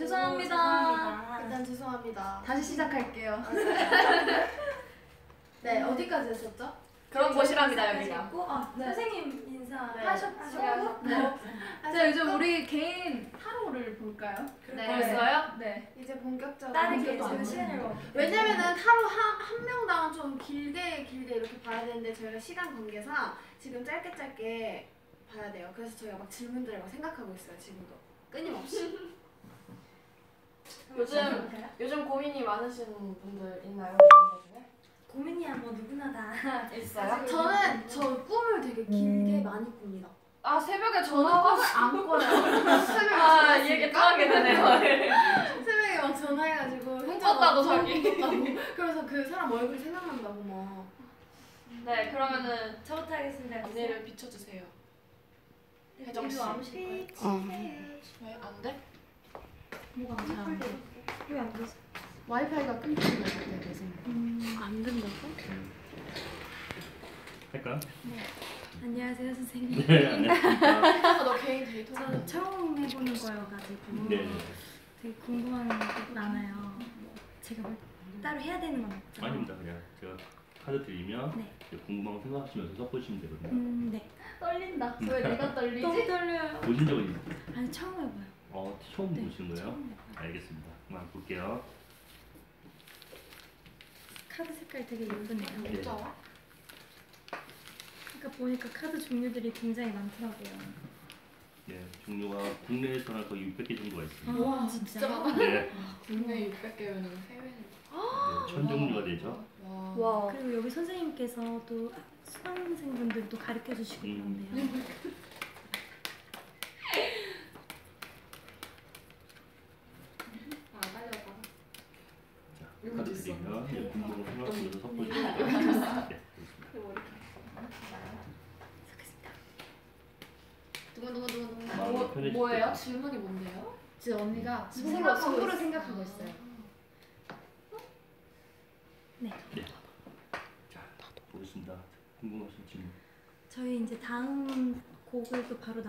죄송합니다. 죄송합니다. 일단 죄송합니다. 다시 시작할게요. 네, 어디까지 했었죠? 그런 곳이랍니다 여기가. 아, 네. 선생님 인사 네. 하셨죠? 네. 자 요즘 우리 개인 타로를 볼까요? 네. 벌써요? 네. 이제 본격적으로 다른 보여요. 시간을 먹 왜냐면은 타로 한, 한 명당 좀 길게 길게 이렇게 봐야 되는데 저희가 시간 관계상 지금 짧게 짧게 봐야 돼요. 그래서 저희가 막 질문들을 막 생각하고 있어요 지금도 끊임없이. 요즘 요즘 고민이 많으신 분들 있나요? 중에? 고민이야 뭐 누구나 다 있어요? 저는 저 꿈을 되게 길게 많이 꿉니다. 아 새벽에 전화 꿈을 안 꿔요. 새벽에 아이 얘기 또 하게 되네요. 새벽에 막 전화해가지고 꿈꿨다고 자기. 그래서 그 사람 얼굴 생각난다고 막. 네 그러면은 저부터 하겠습니다. 언니를 비춰주세요. 혜정 씨. 와보실까요? 왜안 돼? 뭐가 잘안 돼? 왜안 되지? 와이파이가 끊기는 것 같아요 내 생각. 안 된다고? 할까요? 안녕하세요 선생님. 네, 안녕하십니까. 아, 너 개인 데이터. 저 처음 해보는 거여가지고 네, 네. 되게 궁금한 게 많아요. 뭐 제가 뭘 따로 해야 되는 건 없죠? 아닙니다. 그냥 제가 카드 드리면 네. 궁금한 거 생각하시면서 섞으시면 되거든요. 음, 네. 떨린다. 왜 내가 너무 떨리지? 떨려요. 보신 적은 있나요? 처음 네, 보시는 거예요? 처음. 알겠습니다. 그만 볼게요. 카드 색깔 되게 예쁘네요. 네. 진짜? 아까 보니까 카드 종류들이 굉장히 많더라고요. 네, 종류가 국내에서는 거의 600개 정도가 있습니다. 와 진짜? 네, 국내 600개면 해외는 네, 천 종류가 되죠. 와. 와. 그리고 여기 선생님께서 또 수강생분들도 가르쳐 주시고 음. 그런데요. 아 빨리 봐. 자, 이거 카드 그렇습니다. 수고하셨습니다. 두근두근두근. 마음이 뭐, 편해질 뭐예요? 때. 질문이 뭔데요? 지금 언니가 속으로 생각하고 속으로 있어. 생각하고 있어요. 네. 자, 보겠습니다. 궁금하신 질문. 저희 이제 다음 곡을 또 바로